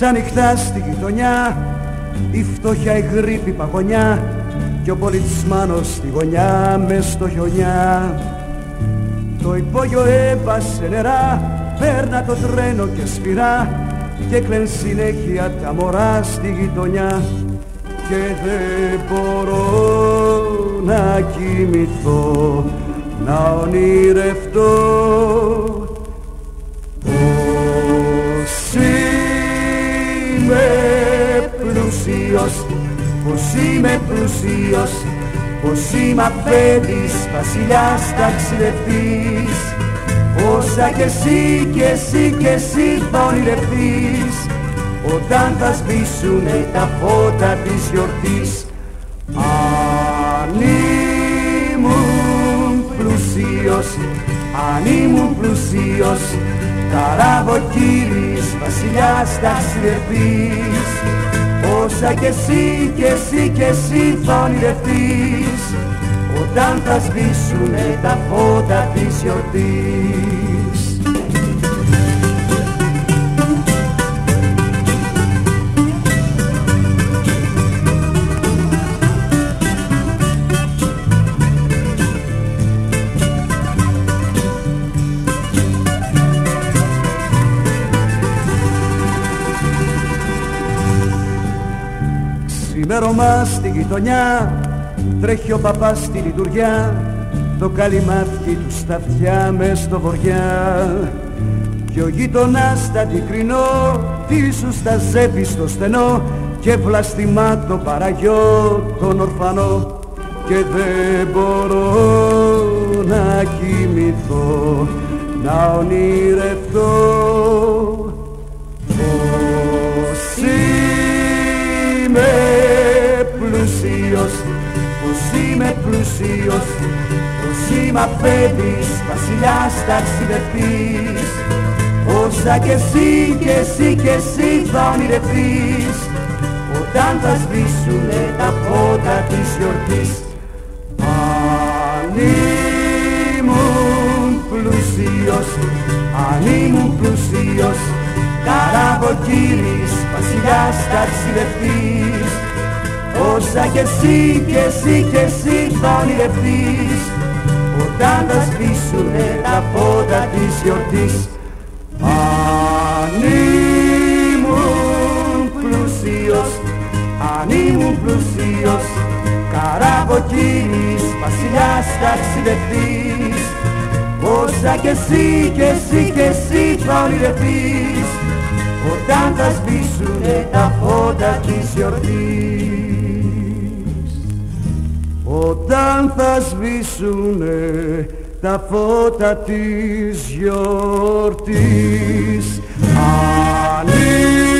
Ξανυχτά στη γειτονιά η φτώχεια η γρήπη παγωνιά και ο πολιτισμάνος στη γωνιά μες στο χιονιά. Το υπόγειο έβασε νερά Πέρνα το τρένο και σφυρά και κλαίν συνέχεια τα μωρά στη γειτονιά. Και δεν μπορώ να κοιμηθώ να ονειρευτώ πλούσιος πως είμαι πλούσιος πως είμαι αφέντης βασιλιάς ταξιδευτής. Όσα κι εσύ κι εσύ κι εσύ θα ονειρευτείς όταν θα σβήσουνε τα φώτα της γιορτής. Αν ήμουν πλουσίος αν ήμουν πλουσίος καραβοκύρης βασιλιάς ταξιδευτής όσα κι εσύ κι εσύ κι εσύ θα ονειρευτείς όταν θα σβήσουνε τα φώτα της γιορτής. Ξημέρωμα στη γειτονιά. Τρέχει ο παπάς στη λειτουργιά Το καλυμάτι του στα αυτιά μες στο βοριά. Και ο γείτονας στα αντικρινώ Πίσω στα ζεύει στο στενό. Και βλαστημά το παραγιό τον ορφανό. Και δεν μπορώ να κοιμηθώ Να ονειρευτώ πως είμαι αφέντης βασιλιάς ταξιδευτής όσα κι εσύ κι εσύ κι εσύ θα ονειρευτείς. Όταν θα σβήσουνε τα φώτα της γιορτής αν ήμουν πλούσιος αν ήμουν πλούσιος καραβοκύρης βασιλιάς ταξιδευτής. Όσα κι εσύ κι εσύ κι εσύ θα ονειρευτείς Όταν θα σβήσουνε τα φώτα της γιορτής. Αν ήμουν πλούσιος, αν ήμουν πλούσιος Καραβοκύρης, βασιλιάς ταξιδευτής. Όσα κι εσύ κι εσύ κι εσύ θα ονειρευτείς Όταν θα σβήσουνε τα φώτα της γιορτής όταν θα σβήσουνε τα φώτα της γιορτής αν ήμουν πλουσίος